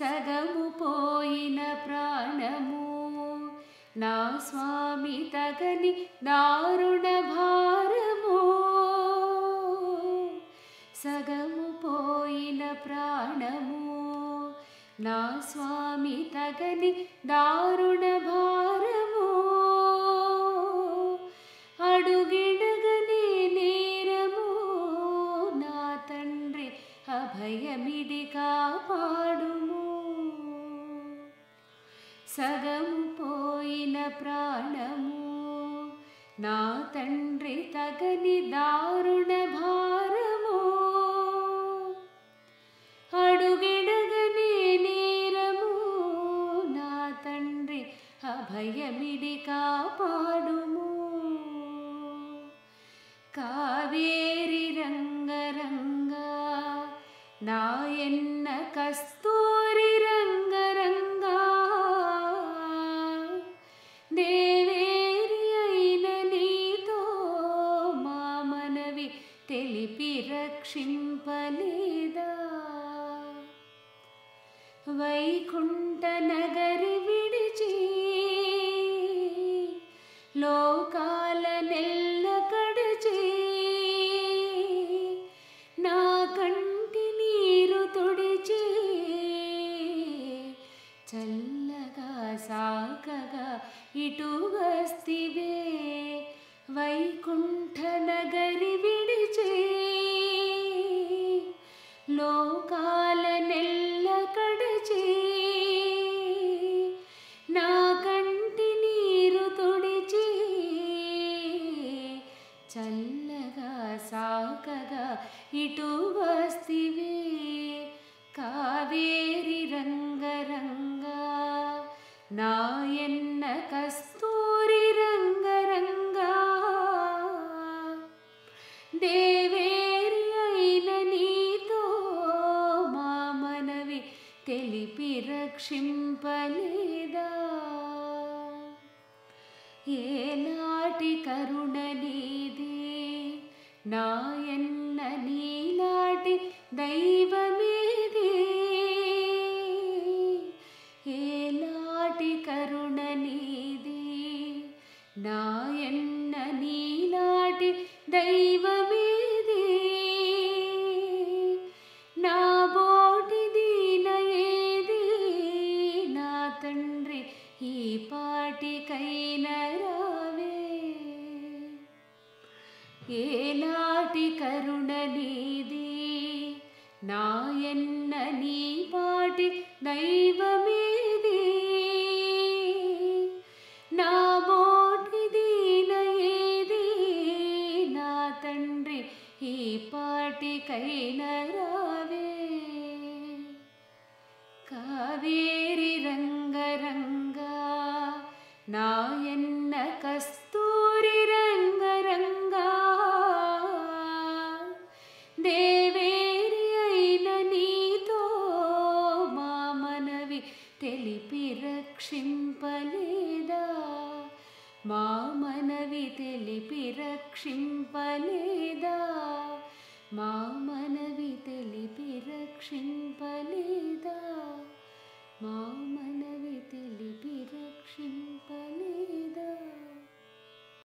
సగము పోయిన ప్రాణము. నా స్వామి తగని దారుణ భారము. సగము పోయిన ప్రాణము. నా స్వామి తగని దారుణ భారము. అడుగిడగనే నేరము. నా తండ్రి అభయమిడి కాపా సగము పోయిన ప్రాణము నా తండ్రి తగని దారుణ భారము అడుగిడగనే నేరము నా తండ్రి అభయమిడి కాపాడుము కావేరి రంగరంగా నాయన్న కస్తూరి రంగరంగా తెలిపి రక్షింపలేదా? వైకుంఠ నగరి విడిచి లోకాల నెల్ల కడచి నా కంటి నీరు తుడిచి చల్లగా సాకగా ఇటు వస్తివే వైకుంఠ నగరి లోకాల నెల్ల కడచి నా కంటి నీరు తుడిచి చల్లగా సాకగా ఇటు వస్తివే. కావేరి రంగరంగా నా ఎన్న కష్ట రక్షింపలేదా ఏనాటి కరుణ నీది నాయన్న నీలాటి దైవమేది ఏలాటి కరుణ నీది నాయన్న నీలాటి దైవమేది ఏలాటి కరుణ నీది నాయన్న నీ పాటి దైవమేది నా బోటి దీన ఏది నా తండ్రి ఈ పాటికైన రావే కావేరి రంగరంగా నాయన్న కస్తూరి మా मनविते लिपि రక్షింపలేదా? మా मा मनवि రక్షింపలేదా? మా बलिदा मां రక్షింపలేదా?